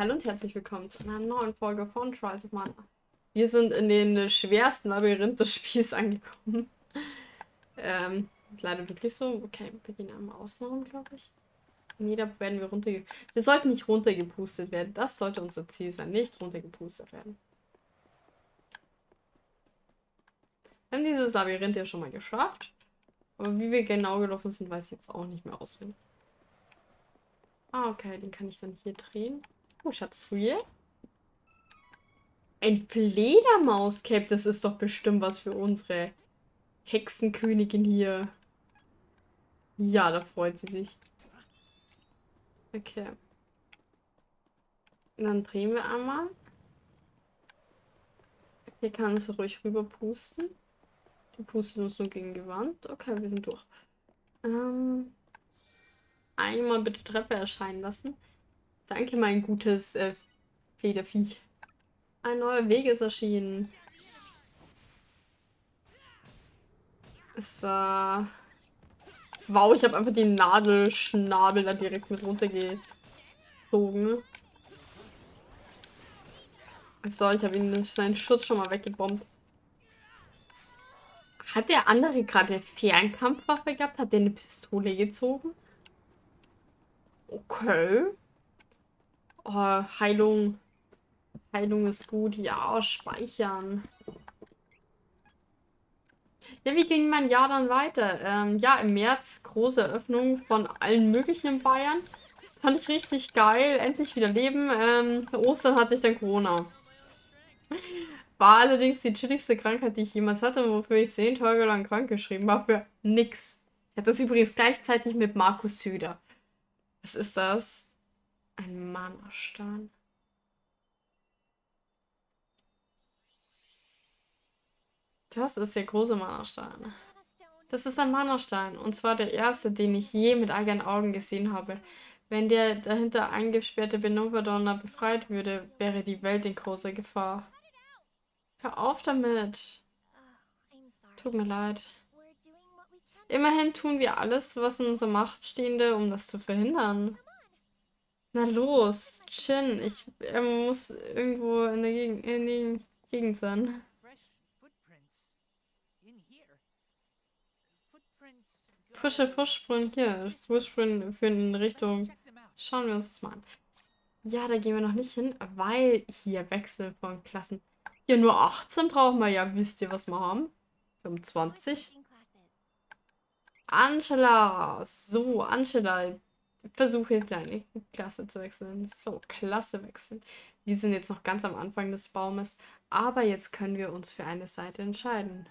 Hallo und herzlich willkommen zu einer neuen Folge von Trials of Mana. Wir sind in den schwersten Labyrinth des Spiels angekommen. ähm, leider wirklich so. Okay, wir gehen einmal außen glaube ich. Nee, da werden wir runter. Wir sollten nicht runtergepustet werden. Das sollte unser Ziel sein, nicht runtergepustet werden. Wir haben dieses Labyrinth ja schon mal geschafft. Aber wie wir genau gelaufen sind, weiß ich jetzt auch nicht mehr auswendig. Ah, okay, den kann ich dann hier drehen. Oh, Schatztruhe. Ein Fledermauscape, das ist doch bestimmt was für unsere Hexenkönigin hier. Ja, da freut sie sich. Okay. dann drehen wir einmal. Hier kann es ruhig rüber pusten. Die pusten uns nur gegen die Wand. Okay, wir sind durch. Ähm, einmal bitte Treppe erscheinen lassen. Danke, mein gutes äh, Flederviech. Ein neuer Weg ist erschienen. So. Wow, ich habe einfach den Nadelschnabel da direkt mit runtergezogen. So, ich habe ihn seinen Schutz schon mal weggebombt. Hat der andere gerade Fernkampfwaffe gehabt? Hat der eine Pistole gezogen? Okay. Oh, Heilung. Heilung ist gut. Ja, speichern. Ja, wie ging mein Jahr dann weiter? Ähm, ja, im März große Eröffnung von allen möglichen in Bayern. Fand ich richtig geil. Endlich wieder leben. Ähm, Ostern hatte ich dann Corona. War allerdings die chilligste Krankheit, die ich jemals hatte, wofür ich zehn Tage lang krank geschrieben war. Für nix. Ich hatte das übrigens gleichzeitig mit Markus Süder. Was ist das? Ein Mana-Stein. Das ist der große Mana-Stein. Das ist ein Mana-Stein. Und zwar der erste, den ich je mit eigenen Augen gesehen habe. Wenn der dahinter eingesperrte Benovadonna befreit würde, wäre die Welt in großer Gefahr. Hör auf damit. Tut mir leid. Immerhin tun wir alles, was in unserer Macht stehende, um das zu verhindern. Na los, Chin, ich er muss irgendwo in der, Gegend, in der Gegend sein. Frische Fußspuren hier. Fußspuren führen in Richtung. Schauen wir uns das mal an. Ja, da gehen wir noch nicht hin, weil hier Wechsel von Klassen. Hier nur 18 brauchen wir ja. Wisst ihr, was wir haben? 25. Angela. So, Angela. Versuche deine Klasse zu wechseln. So, Klasse wechseln. Wir sind jetzt noch ganz am Anfang des Baumes, aber jetzt können wir uns für eine Seite entscheiden.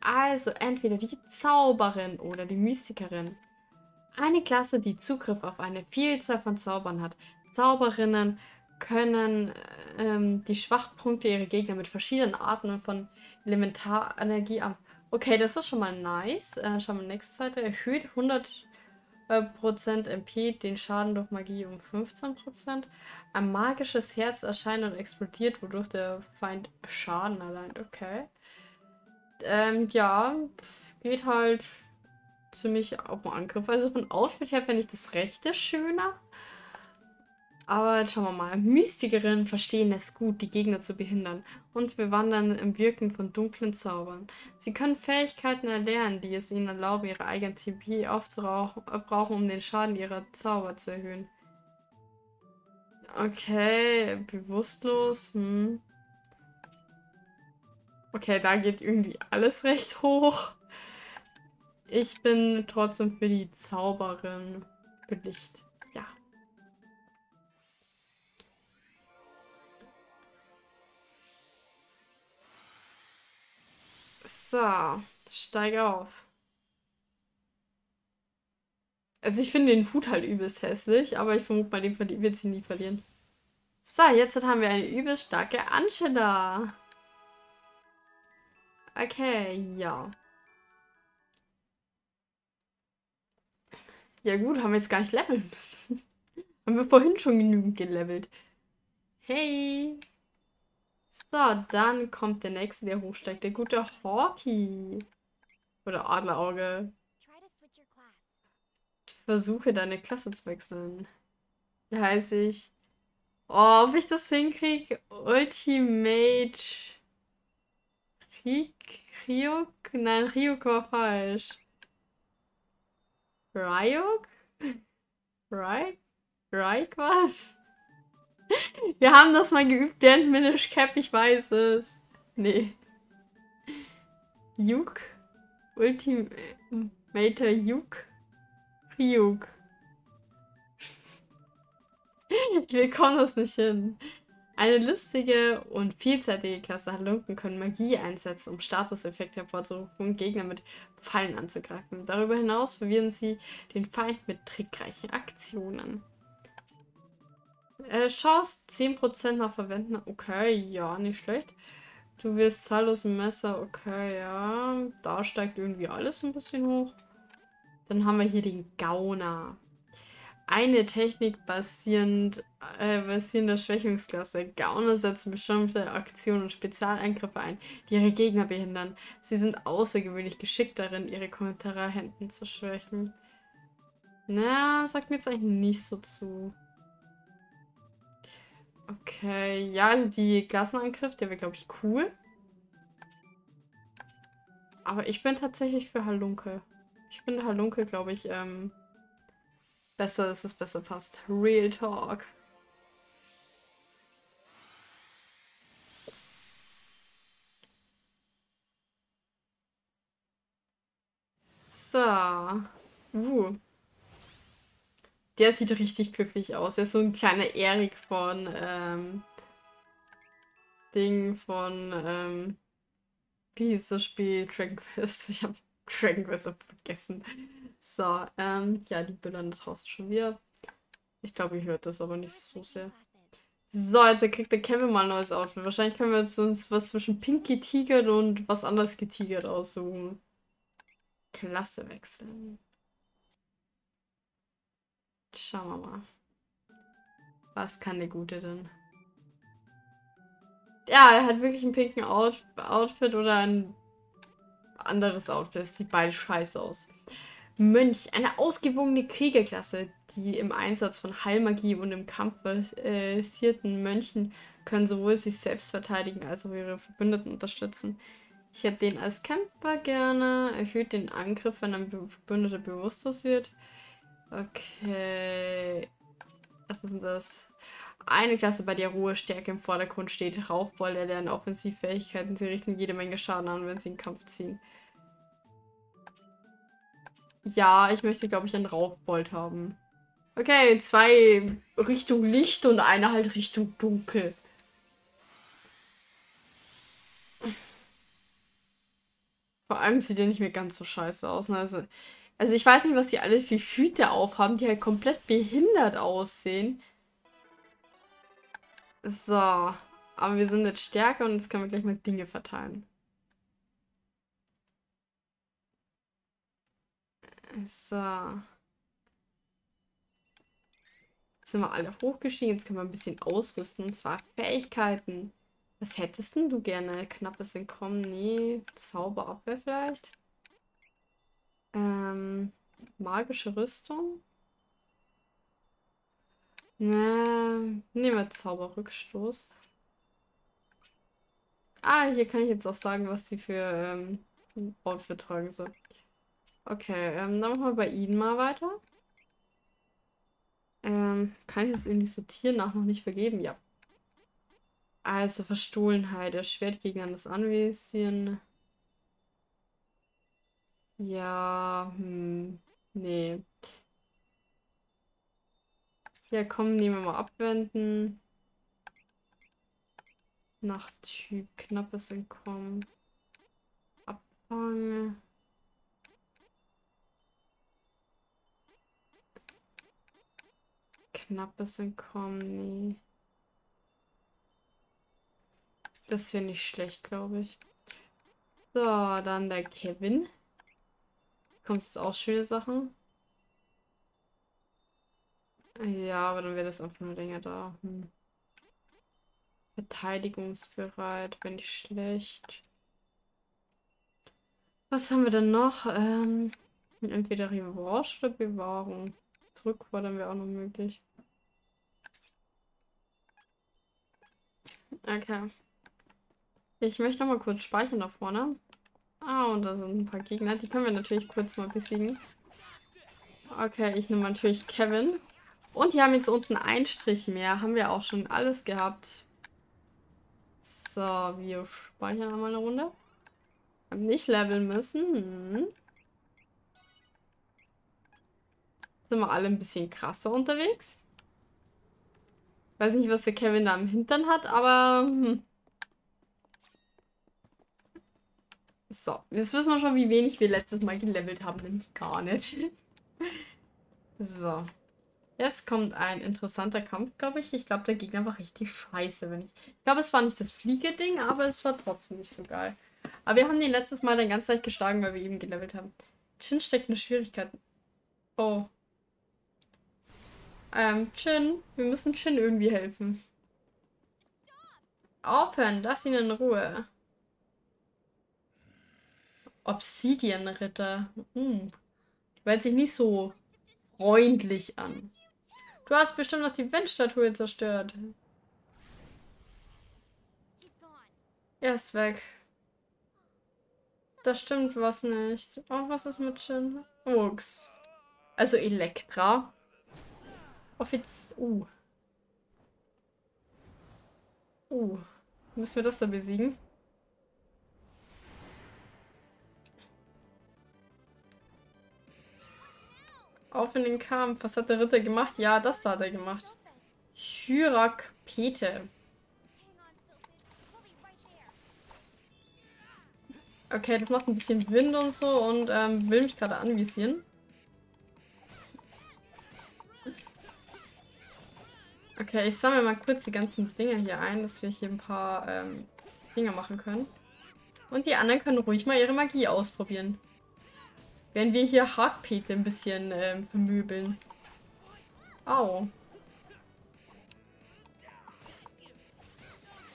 Also entweder die Zauberin oder die Mystikerin. Eine Klasse, die Zugriff auf eine Vielzahl von Zaubern hat. Zauberinnen können ähm, die Schwachpunkte ihrer Gegner mit verschiedenen Arten von Elementarenergie am... Okay, das ist schon mal nice. Äh, schauen wir nächste Seite. Erhöht 100 Prozent MP den Schaden durch Magie um 15%. Ein magisches Herz erscheint und explodiert, wodurch der Feind Schaden erleidet. Okay. Ähm, ja, geht halt ziemlich auf den Angriff. Also von Outfit her finde ich das rechte schöner. Aber jetzt schauen wir mal. Mystikerinnen verstehen es gut, die Gegner zu behindern und bewandern im Wirken von dunklen Zaubern. Sie können Fähigkeiten erlernen, die es ihnen erlauben, ihre eigene TP aufzubrauchen, um den Schaden ihrer Zauber zu erhöhen. Okay, bewusstlos. Hm. Okay, da geht irgendwie alles recht hoch. Ich bin trotzdem für die Zauberin Licht. So, steige auf. Also ich finde den Hut halt übelst hässlich, aber ich vermute mal, den wird sie nie verlieren. So, jetzt haben wir eine übelst starke Angela. Okay, ja. Ja gut, haben wir jetzt gar nicht leveln müssen. haben wir vorhin schon genügend gelevelt. Hey. So, dann kommt der nächste, der hochsteigt. Der gute Hawkey. Oder Adlerauge. Versuche deine Klasse zu wechseln. wie heiße ich? Oh, ob ich das hinkriege? Ultimate. Ryuk? Ryuk? Nein, Ryuk war falsch. Ryuk? Ryuk? Ryuk was? Wir haben das mal geübt während Minish Cap, ich weiß es. Nee. Juk? Ultimator Juk? Ryuk. Wir kommen das nicht hin. Eine lustige und vielseitige Klasse Halunken können Magie einsetzen, um Statuseffekte hervorzurufen und Gegner mit Fallen anzugreifen. Darüber hinaus verwirren sie den Feind mit trickreichen Aktionen. Äh, Chance 10% nach Verwenden. Okay, ja, nicht schlecht. Du wirst zahllose Messer. Okay, ja. Da steigt irgendwie alles ein bisschen hoch. Dann haben wir hier den Gauner eine Technik basierend, äh, basierende Schwächungsklasse. Gauner setzen bestimmte Aktionen und Spezialeingriffe ein, die ihre Gegner behindern. Sie sind außergewöhnlich geschickt darin, ihre Kontrahenten zu schwächen. Na, sagt mir jetzt eigentlich nicht so zu. Okay, ja, also die Klassenangriff, der wäre, glaube ich, cool. Aber ich bin tatsächlich für Halunke. Ich bin Halunke, glaube ich, ähm, besser, dass es besser passt. Real Talk. So. Uh. Der sieht richtig glücklich aus. Er ist so ein kleiner Erik von ähm, Ding von ähm, wie hieß das Spiel? Dragon Quest. Ich habe Dragon Quest vergessen. So, ähm, ja, die Bilder da draußen schon wieder. Ich glaube, ihr hört das aber nicht so sehr. So, jetzt kriegt der Kevin mal ein neues Outfit. Wahrscheinlich können wir jetzt uns was zwischen pink getigert und was anderes getigert aussuchen. Klasse wechseln. Schauen wir mal. Was kann der Gute denn? Ja, er hat wirklich einen pinken Out Outfit oder ein anderes Outfit. Das sieht beide scheiße aus. Mönch, eine ausgewogene Kriegerklasse, die im Einsatz von Heilmagie und im Kampf basierten Mönchen können sowohl sich selbst verteidigen als auch ihre Verbündeten unterstützen. Ich hätte den als Kämpfer gerne. Erhöht den Angriff, wenn ein Verbündeter bewusstlos wird. Okay. Was ist denn das? Eine Klasse, bei der Ruhe Stärke im Vordergrund steht. Raufball erlernen Offensivfähigkeiten. Sie richten jede Menge Schaden an, wenn sie in Kampf ziehen. Ja, ich möchte, glaube ich, einen Rauchbold haben. Okay, zwei Richtung Licht und eine halt Richtung Dunkel. Vor allem sieht er nicht mehr ganz so scheiße aus. Ne? Also, also ich weiß nicht, was die alle für Hüte aufhaben, die halt komplett behindert aussehen. So. Aber wir sind jetzt stärker und jetzt können wir gleich mal Dinge verteilen. So. Jetzt sind wir alle hochgestiegen. Jetzt können wir ein bisschen ausrüsten. Und zwar Fähigkeiten. Was hättest denn du gerne? Knappes Entkommen? Nee. Zauberabwehr vielleicht? Ähm, magische Rüstung? Ne, nehmen wir Zauberrückstoß. Ah, hier kann ich jetzt auch sagen, was sie für ähm, Outfit tragen soll. Okay, ähm, dann machen wir bei Ihnen mal weiter. Ähm, kann ich das irgendwie sortieren? Nach noch nicht vergeben? Ja. Also Verstohlenheit, erschwert gegen das Anwesen. Ja, hm, nee. Ja, komm, nehmen wir mal abwenden. Nach Typ, knappes Entkommen. Abfangen. Knappes Entkommen, nee. Das finde ich schlecht, glaube ich. So, dann der Kevin. Kommst du auch schöne Sachen? Ja, aber dann wäre das einfach nur länger da. Hm. Verteidigungsbereit, wenn nicht schlecht. Was haben wir denn noch? Ähm, entweder Revanche oder Bewahrung. Zurückfordern wäre auch noch möglich. Okay. Ich möchte noch mal kurz speichern da vorne. Ah, und da sind ein paar Gegner. Die können wir natürlich kurz mal besiegen. Okay, ich nehme natürlich Kevin. Und die haben jetzt unten einen Strich mehr. Haben wir auch schon alles gehabt. So, wir speichern einmal eine Runde. Haben nicht leveln müssen. Hm. Sind wir alle ein bisschen krasser unterwegs. Weiß nicht, was der Kevin da im Hintern hat, aber... Hm. So, jetzt wissen wir schon, wie wenig wir letztes Mal gelevelt haben. Nämlich gar nicht. so. Jetzt kommt ein interessanter Kampf, glaube ich. Ich glaube, der Gegner war richtig scheiße. Wenn ich ich glaube, es war nicht das Fliegeding, aber es war trotzdem nicht so geil. Aber wir haben den letztes Mal dann ganz leicht geschlagen, weil wir eben gelevelt haben. Chin steckt eine Schwierigkeit. Oh. Ähm, Chin, wir müssen Chin irgendwie helfen. Aufhören, lass ihn in Ruhe. Obsidian-Ritter. Hm. Hört sich nicht so freundlich an. Du hast bestimmt noch die Wendstatue zerstört. Er ist weg. Da stimmt was nicht. Oh, was ist mit Shin? Ux. Also Elektra. Offiz... Uh. Uh. Müssen wir das da besiegen? Auf in den Kampf. Was hat der Ritter gemacht? Ja, das da hat er gemacht. Hyrak Pete. Okay, das macht ein bisschen Wind und so und ähm, will mich gerade anvisieren. Okay, ich sammle mal kurz die ganzen Dinge hier ein, dass wir hier ein paar ähm, Dinge machen können. Und die anderen können ruhig mal ihre Magie ausprobieren. Während wir hier Hardpete ein bisschen ähm, vermöbeln. Au.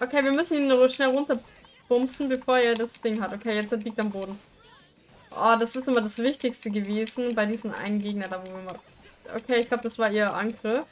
Okay, wir müssen ihn schnell runterbumsen, bevor er das Ding hat. Okay, jetzt liegt er am Boden. Oh, das ist immer das Wichtigste gewesen bei diesen einen Gegner, da wo wir mal... Okay, ich glaube, das war ihr Angriff.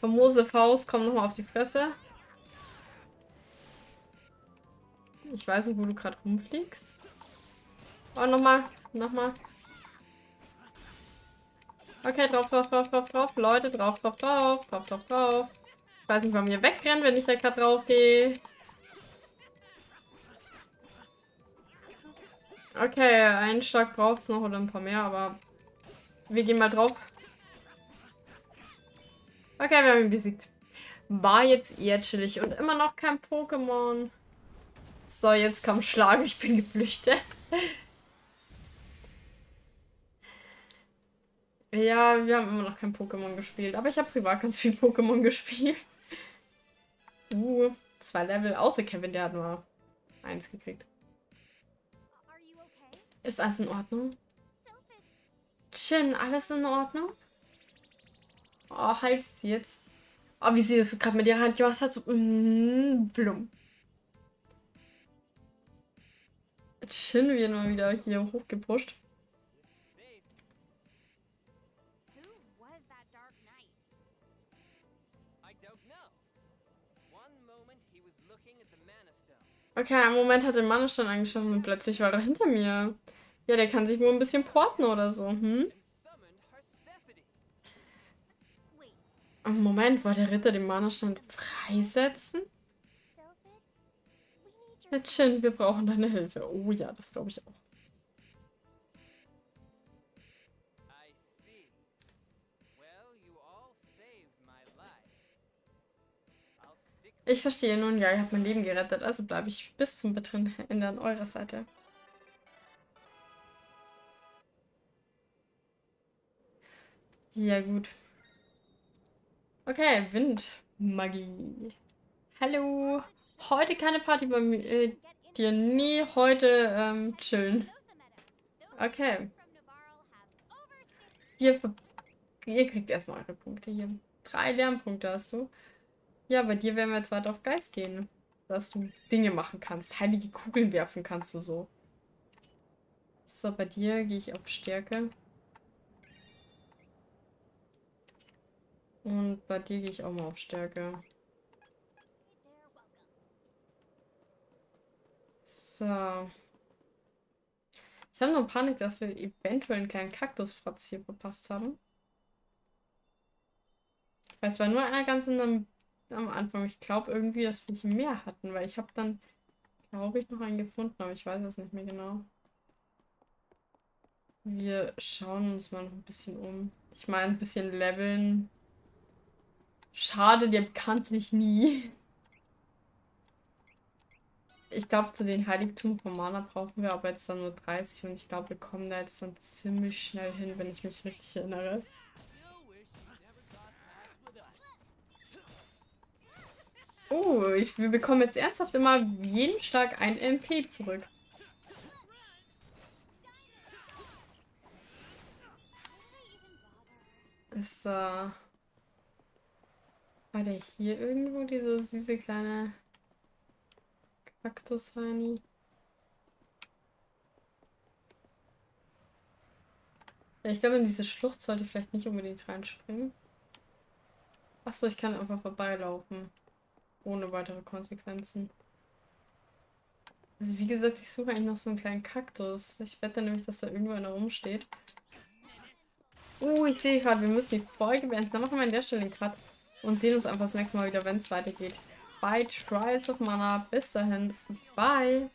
Famose Faust kommt nochmal auf die Fresse. Ich weiß nicht, wo du gerade rumfliegst. Oh, nochmal. Nochmal. Okay, drauf, drauf, drauf, drauf, drauf. Leute, drauf, drauf, drauf, drauf, drauf, drauf. Ich weiß nicht, warum ihr wegrennt, wenn ich da gerade drauf gehe. Okay, einen Schlag braucht es noch oder ein paar mehr, aber wir gehen mal drauf. Okay, wir haben ihn besiegt. War jetzt eher chillig und immer noch kein Pokémon. So, jetzt komm, Schlag, ich bin geflüchtet. ja, wir haben immer noch kein Pokémon gespielt. Aber ich habe privat ganz viel Pokémon gespielt. Uh, zwei Level. Außer Kevin, der hat nur eins gekriegt. Ist alles in Ordnung? Chin, alles in Ordnung? Oh, sie jetzt. Oh, wie sie das so gerade mit ihrer Hand gemacht hat. So, mm, blum. Shin wird mal wieder hier hochgepusht. Okay, einen Moment hat der Mannesstein angeschaut und plötzlich war er hinter mir. Ja, der kann sich wohl ein bisschen porten oder so, hm? Moment, wollte der Ritter den Mana-Stand freisetzen? Chin, wir brauchen deine Hilfe. Oh ja, das glaube ich auch. Ich verstehe nun, ja, ihr habt mein Leben gerettet, also bleibe ich bis zum bitteren Ende an eurer Seite. Ja, gut. Okay, Windmagie. Hallo. Heute keine Party bei mir. Äh, dir nie heute ähm, chillen. Okay. Hier, ihr kriegt erstmal eure Punkte hier. Drei Lernpunkte hast du. Ja, bei dir werden wir jetzt weiter auf Geist gehen. Dass du Dinge machen kannst. Heilige Kugeln werfen kannst du so. So, bei dir gehe ich auf Stärke. Und bei dir gehe ich auch mal auf Stärke. So. Ich habe nur Panik, dass wir eventuell einen kleinen Kaktusfratz hier verpasst haben. Weil es war nur einer ganz am, am Anfang. Ich glaube irgendwie, dass wir hier mehr hatten, weil ich habe dann, glaube ich, noch einen gefunden, aber ich weiß es nicht mehr genau. Wir schauen uns mal noch ein bisschen um. Ich meine, ein bisschen leveln. Schade dir bekanntlich nie. Ich glaube, zu den Heiligtum von Mana brauchen wir aber jetzt dann nur 30 und ich glaube, wir kommen da jetzt dann ziemlich schnell hin, wenn ich mich richtig erinnere. Oh, ich, wir bekommen jetzt ernsthaft immer jeden Schlag ein MP zurück. Ist, äh... War der hier irgendwo, diese süße kleine Kaktus-Hani? Ja, ich glaube, in diese Schlucht sollte ich vielleicht nicht unbedingt reinspringen. Achso, ich kann einfach vorbeilaufen. Ohne weitere Konsequenzen. Also wie gesagt, ich suche eigentlich noch so einen kleinen Kaktus. Ich wette nämlich, dass da irgendwo einer rumsteht. Oh, ich sehe gerade, wir müssen die Folge beenden. Dann machen wir an der Stelle den Cut und sehen uns einfach das nächste Mal wieder, wenn es weitergeht. Bei Trials of Mana. Bis dahin. Bye.